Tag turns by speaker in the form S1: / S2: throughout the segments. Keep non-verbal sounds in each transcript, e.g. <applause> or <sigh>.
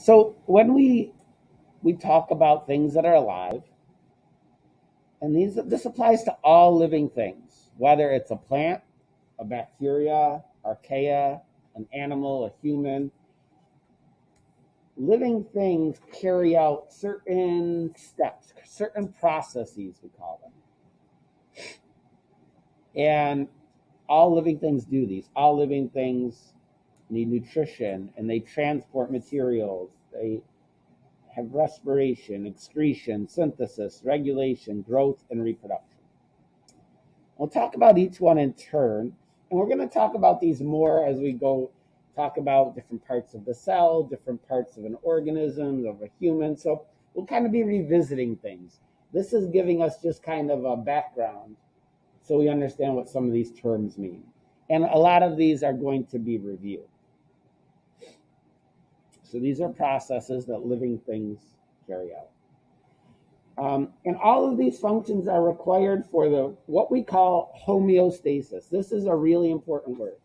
S1: So when we we talk about things that are alive, and these this applies to all living things, whether it's a plant, a bacteria, archaea, an animal, a human, living things carry out certain steps, certain processes we call them. And all living things do these. All living things need nutrition and they transport materials. They have respiration, excretion, synthesis, regulation, growth, and reproduction. We'll talk about each one in turn, and we're going to talk about these more as we go talk about different parts of the cell, different parts of an organism, of a human. So we'll kind of be revisiting things. This is giving us just kind of a background so we understand what some of these terms mean. And a lot of these are going to be reviewed. So these are processes that living things carry out. Um, and all of these functions are required for the what we call homeostasis. This is a really important word.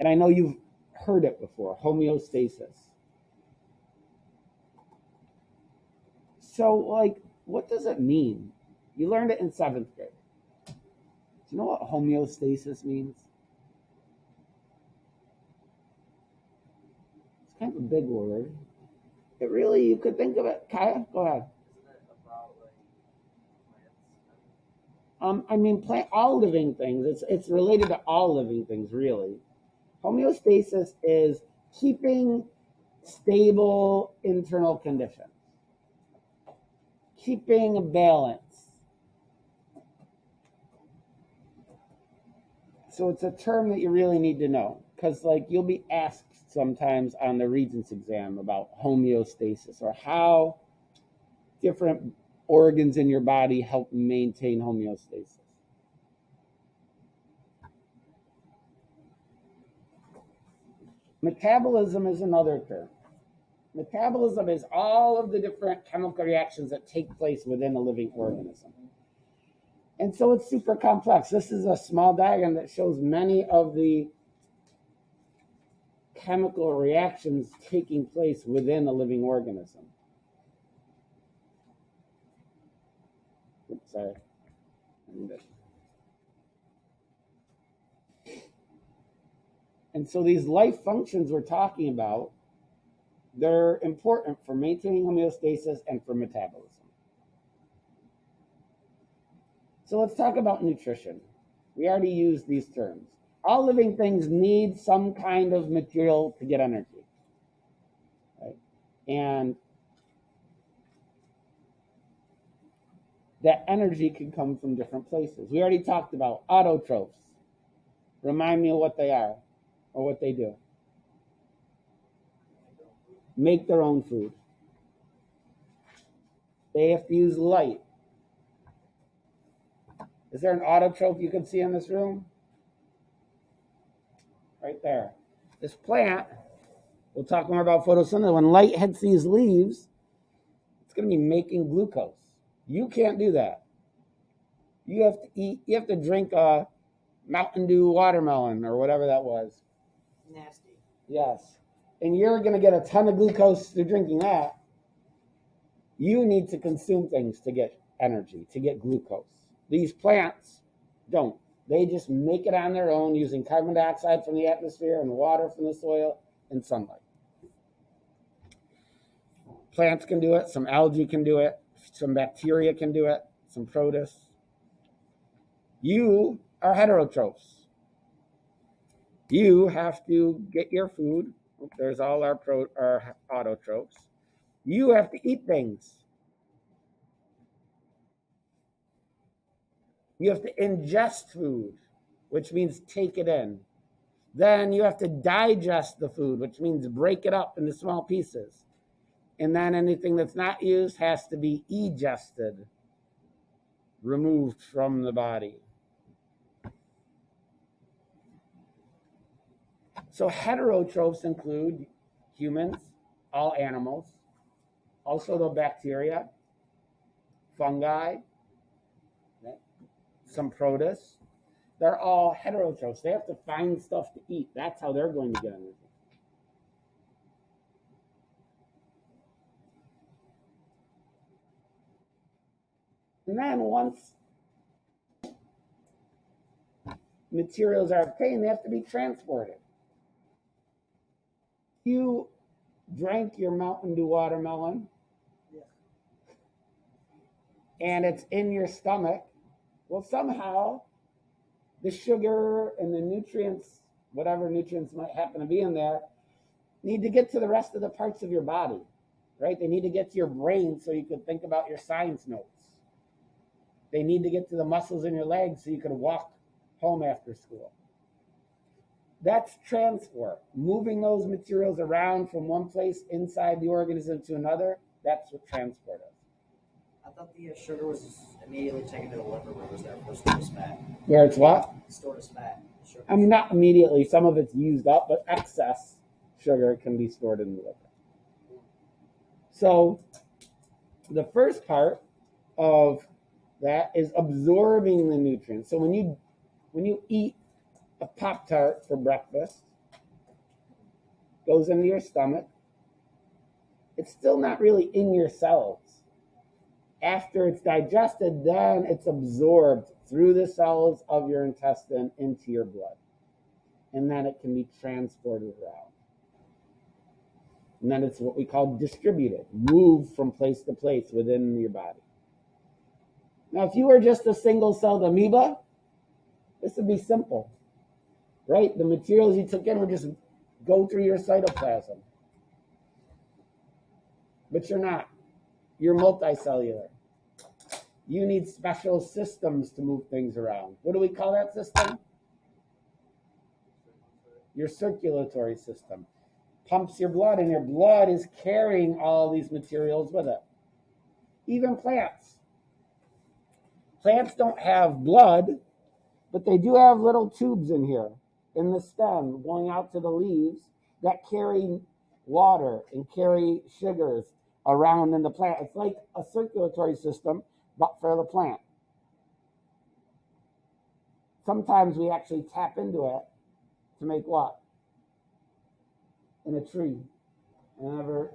S1: And I know you've heard it before, homeostasis. So like what does it mean? You learned it in 7th grade. Do you know what homeostasis means? It's kind of a big word. It really you could think of it Kaya, go ahead. Um, I mean, plant all living things. It's it's related to all living things, really. Homeostasis is keeping stable internal conditions, keeping a balance. So it's a term that you really need to know because, like, you'll be asked sometimes on the Regents exam about homeostasis or how different organs in your body help maintain homeostasis. Metabolism is another term. Metabolism is all of the different chemical reactions that take place within a living organism. And so it's super complex. This is a small diagram that shows many of the chemical reactions taking place within a living organism. Oops, sorry. And so these life functions we're talking about, they're important for maintaining homeostasis and for metabolism. So let's talk about nutrition. We already used these terms. All living things need some kind of material to get energy. Right? And that energy can come from different places. We already talked about autotrophs. Remind me of what they are or what they do. Make their own food. They have to use light. Is there an autotroph you can see in this room? Right there. This plant, we'll talk more about photosynthesis. When light hits these leaves, it's going to be making glucose. You can't do that. You have to eat, you have to drink a Mountain Dew watermelon or whatever that was.
S2: Nasty.
S1: Yes. And you're going to get a ton of glucose through drinking that. You need to consume things to get energy, to get glucose. These plants don't. They just make it on their own using carbon dioxide from the atmosphere and water from the soil and sunlight. Plants can do it, some algae can do it, some bacteria can do it, some protists. You are heterotrophs. You have to get your food. There's all our, pro, our autotrophs. You have to eat things. You have to ingest food, which means take it in. Then you have to digest the food, which means break it up into small pieces. And then anything that's not used has to be egested, removed from the body. So heterotrophs include humans, all animals, also the bacteria, fungi, some produce. They're all heterotrophs. They have to find stuff to eat. That's how they're going to get energy. And then once materials are obtained, they have to be transported. You drank your Mountain Dew watermelon,
S2: yeah.
S1: and it's in your stomach. Well, somehow the sugar and the nutrients, whatever nutrients might happen to be in there, need to get to the rest of the parts of your body, right? They need to get to your brain so you can think about your science notes. They need to get to the muscles in your legs so you can walk home after school. That's transport, moving those materials around from one place inside the organism to another. That's what transport is.
S2: Thought the uh, sugar was immediately taken to the liver where it was there for stored as fat.
S1: Where it's what?
S2: Stored as fat. Sugar.
S1: I mean, not immediately. Some of it's used up, but excess sugar can be stored in the liver. So, the first part of that is absorbing the nutrients. So when you when you eat a pop tart for breakfast, goes into your stomach. It's still not really in your cells. After it's digested, then it's absorbed through the cells of your intestine into your blood. And then it can be transported around. And then it's what we call distributed, moved from place to place within your body. Now, if you were just a single celled amoeba, this would be simple, right? The materials you took in would just go through your cytoplasm. But you're not. You're multicellular. You need special systems to move things around. What do we call that system? Your circulatory system. Pumps your blood, and your blood is carrying all these materials with it. Even plants. Plants don't have blood, but they do have little tubes in here in the stem going out to the leaves that carry water and carry sugars around in the plant. It's like a circulatory system, but for the plant. Sometimes we actually tap into it to make what? In a tree. And ever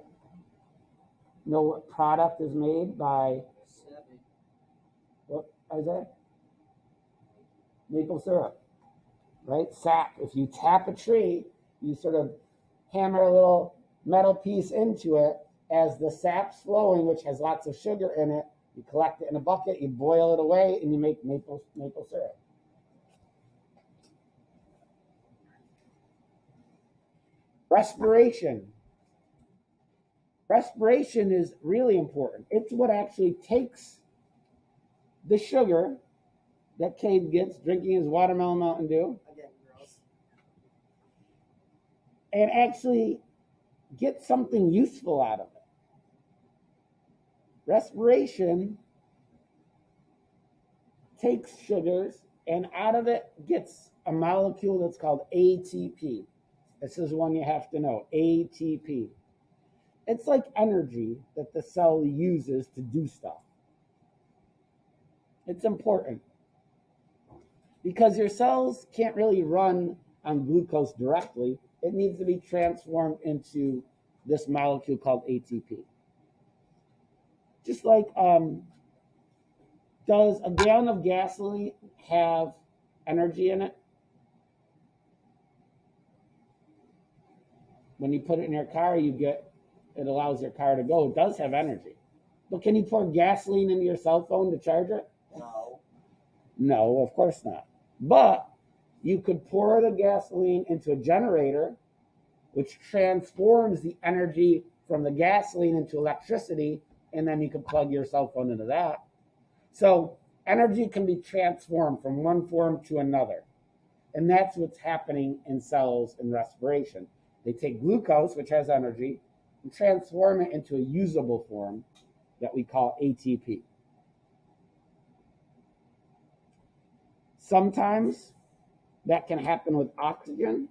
S1: know what product is made by what is that? Maple syrup, right? Sap. If you tap a tree, you sort of hammer a little metal piece into it as the sap's flowing, which has lots of sugar in it. You collect it in a bucket, you boil it away, and you make maple maple syrup. Respiration. Respiration is really important. It's what actually takes the sugar that Cade gets drinking his watermelon Mountain Dew
S2: Again,
S1: and actually get something useful out of it. Respiration takes sugars and out of it gets a molecule that's called ATP. This is one you have to know ATP. It's like energy that the cell uses to do stuff. It's important because your cells can't really run on glucose directly. It needs to be transformed into this molecule called ATP. Just like, um, does a gallon of gasoline have energy in it? When you put it in your car, you get it allows your car to go. It does have energy. But can you pour gasoline into your cell phone to charge it?
S2: No.
S1: No, of course not. But you could pour the gasoline into a generator, which transforms the energy from the gasoline into electricity, and then you can plug your cell phone into that. So energy can be transformed from one form to another. And that's what's happening in cells in respiration. They take glucose, which has energy, and transform it into a usable form that we call ATP. Sometimes that can happen with oxygen,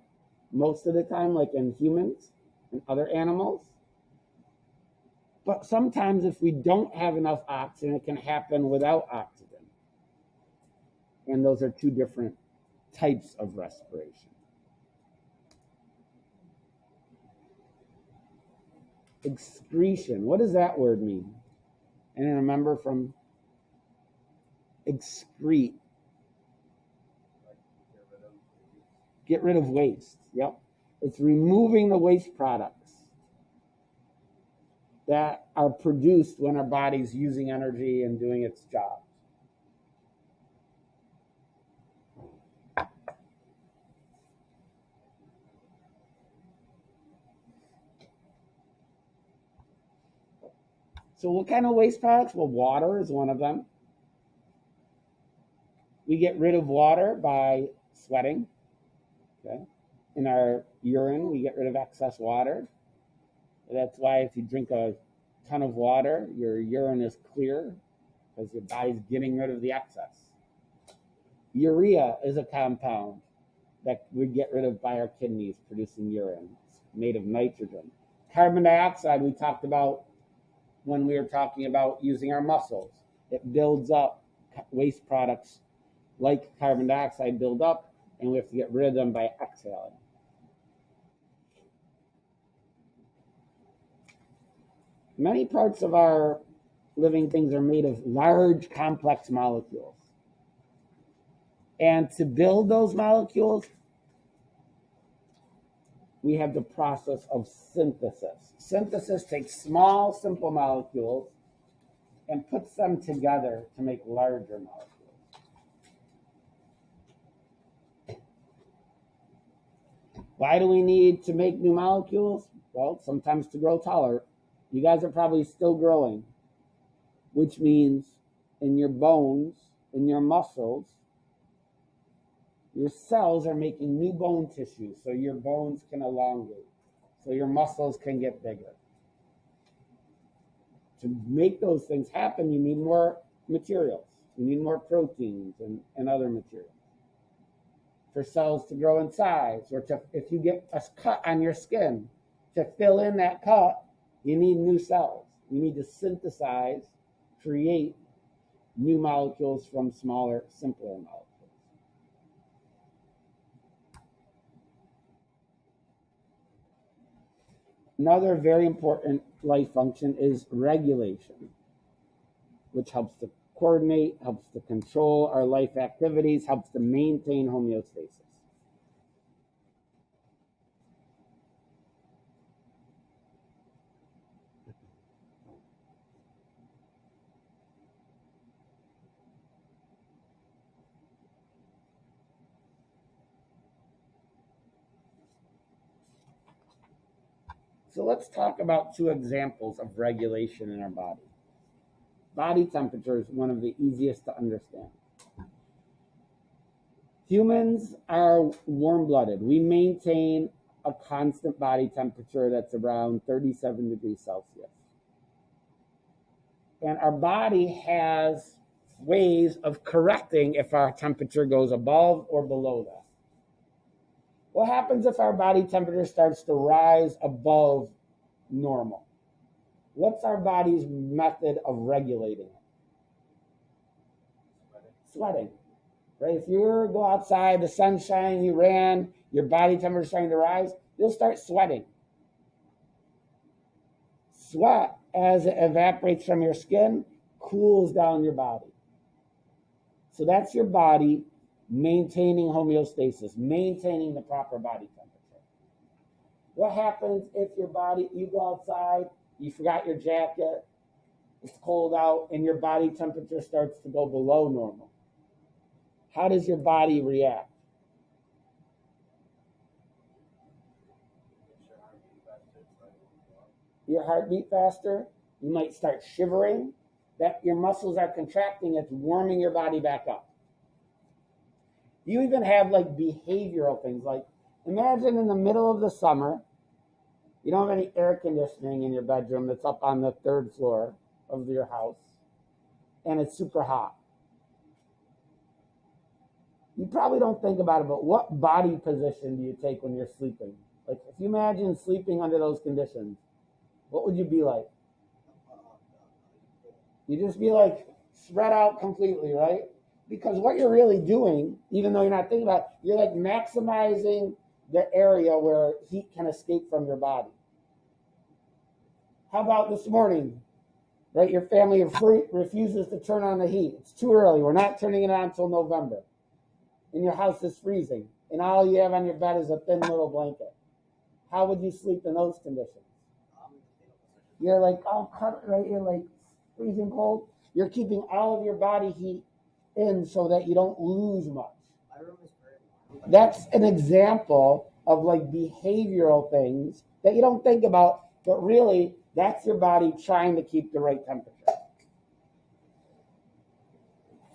S1: most of the time, like in humans and other animals. But sometimes, if we don't have enough oxygen, it can happen without oxygen. And those are two different types of respiration. Excretion. What does that word mean? And remember from excrete, get rid of waste. Yep. It's removing the waste products that are produced when our body's using energy and doing its job. So, what kind of waste products? Well, water is one of them. We get rid of water by sweating. Okay. In our urine, we get rid of excess water. That's why if you drink a ton of water, your urine is clear because your body's getting rid of the excess. Urea is a compound that we get rid of by our kidneys producing urine. It's made of nitrogen. Carbon dioxide, we talked about when we were talking about using our muscles. It builds up waste products like carbon dioxide build up, and we have to get rid of them by exhaling. Many parts of our living things are made of large, complex molecules. And to build those molecules, we have the process of synthesis. Synthesis takes small, simple molecules and puts them together to make larger molecules. Why do we need to make new molecules? Well, sometimes to grow taller. You guys are probably still growing, which means in your bones, in your muscles, your cells are making new bone tissue so your bones can elongate, so your muscles can get bigger. To make those things happen, you need more materials. You need more proteins and, and other materials for cells to grow in size, or to if you get a cut on your skin, to fill in that cut, you need new cells. You need to synthesize, create new molecules from smaller, simpler molecules. Another very important life function is regulation, which helps to coordinate, helps to control our life activities, helps to maintain homeostasis. So let's talk about two examples of regulation in our body. Body temperature is one of the easiest to understand. Humans are warm blooded. We maintain a constant body temperature that's around 37 degrees Celsius. And our body has ways of correcting if our temperature goes above or below that. What happens if our body temperature starts to rise above normal? What's our body's method of regulating it? Sweating. Right? If you go outside, the sun's shining, you ran, your body temperature is starting to rise, you'll start sweating. Sweat, as it evaporates from your skin, cools down your body. So that's your body maintaining homeostasis, maintaining the proper body. What happens if your body, you go outside, you forgot your jacket, it's cold out, and your body temperature starts to go below normal. How does your body react? Your heart beat faster. You might start shivering. That your muscles are contracting. It's warming your body back up. You even have like behavioral things. Like imagine in the middle of the summer, you don't have any air conditioning in your bedroom that's up on the third floor of your house, and it's super hot. You probably don't think about it, but what body position do you take when you're sleeping? Like, if you imagine sleeping under those conditions, what would you be like? You just be like spread out completely, right? Because what you're really doing, even though you're not thinking about it, you're like maximizing the area where heat can escape from your body. How about this morning? right? Your family refre- refuses to turn on the heat. It's too early. We're not turning it on until November. And your house is freezing. And all you have on your bed is a thin little blanket. How would you sleep in those conditions? You're like all cut, right? You're like freezing cold. You're keeping all of your body heat in so that you don't lose much. That's an example of like behavioral things that you don't think about, but really that's your body trying to keep the right temperature.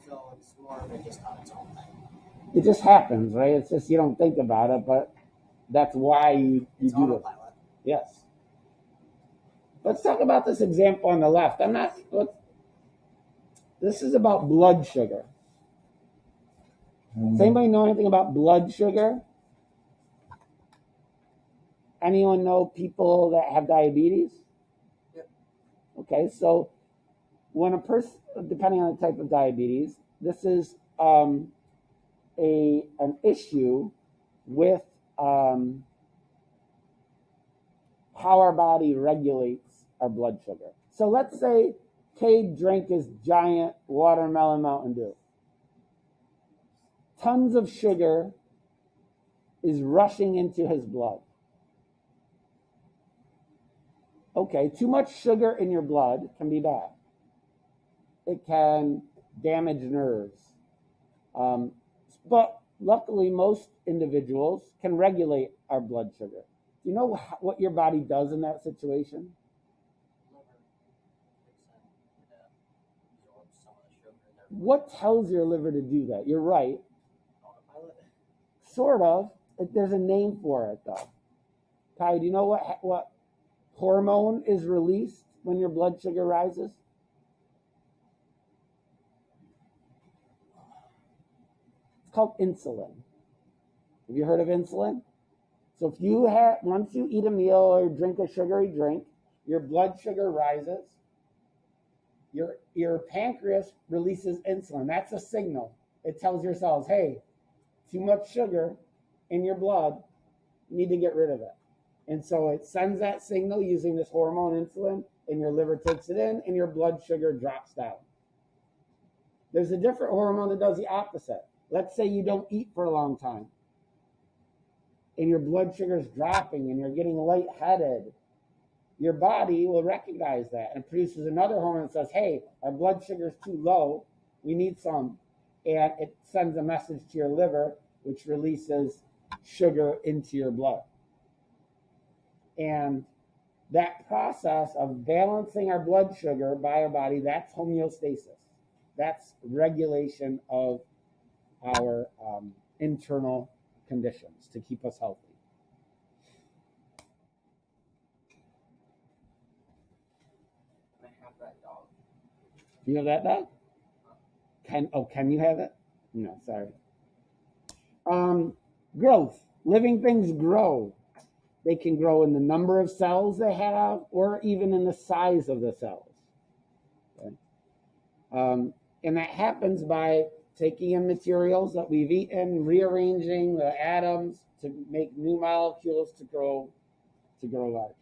S2: So it's more of a just on its own thing.
S1: It just happens, right? It's just you don't think about it, but that's why you, you
S2: It's
S1: do
S2: it.
S1: Yes. Let's talk about this example on the left. I'm not. Let's, this is about blood sugar. Does anybody know anything about blood sugar? Anyone know people that have diabetes?
S2: Yep.
S1: Okay, so when a person, depending on the type of diabetes, this is um, a an issue with um, how our body regulates our blood sugar. So let's say Cade drank his giant watermelon Mountain Dew. Tons of sugar is rushing into his blood. Okay, too much sugar in your blood can be bad. It can damage nerves. Um, but luckily, most individuals can regulate our blood sugar. You know what your body does in that situation? What tells your liver to do that? You're right. Sort of. There's a name for it, though. Ty, do you know what what hormone is released when your blood sugar rises? It's called insulin. Have you heard of insulin? So if you have once you eat a meal or drink a sugary drink, your blood sugar rises. Your your pancreas releases insulin. That's a signal. It tells your cells, "Hey, too much sugar in your blood. You need to get rid of it." And so it sends that signal using this hormone insulin, and your liver takes it in, and your blood sugar drops down. There's a different hormone that does the opposite. Let's say you don't eat for a long time, and your blood sugar is dropping, and you're getting lightheaded. Your body will recognize that and produces another hormone that says, "Hey, our blood sugar is too low. We need some," and it sends a message to your liver, which releases sugar into your blood. And that process of balancing our blood sugar by our body, that's homeostasis. That's regulation of our um, internal conditions to keep us healthy.
S2: I have that dog.
S1: You have that dog? Can oh can you have it? No, sorry. Um, growth. Living things grow. They can grow in the number of cells they have, or even in the size of the cells. Okay? Um, and that happens by taking in materials that we've eaten, rearranging the atoms to make new molecules to grow to grow larger.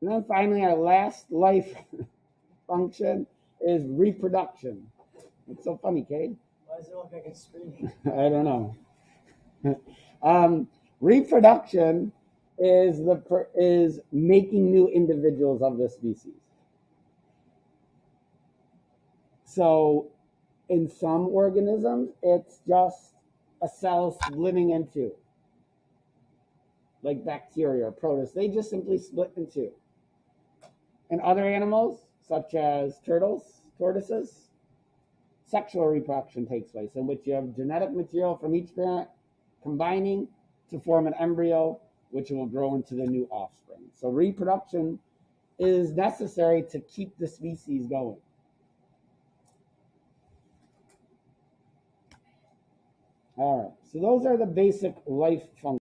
S1: And then finally, our last life <laughs> function is reproduction. It's so funny, Kate.
S2: Why does it look like it's screaming? <laughs>
S1: I don't know. <laughs> um, reproduction is the is making new individuals of the species. So, in some organisms, it's just a cell splitting in two, like bacteria or protists. They just simply split in two. In other animals, such as turtles, tortoises, sexual reproduction takes place, in which you have genetic material from each parent combining to form an embryo, which will grow into the new offspring. So reproduction is necessary to keep the species going. All right, so those are the basic life functions.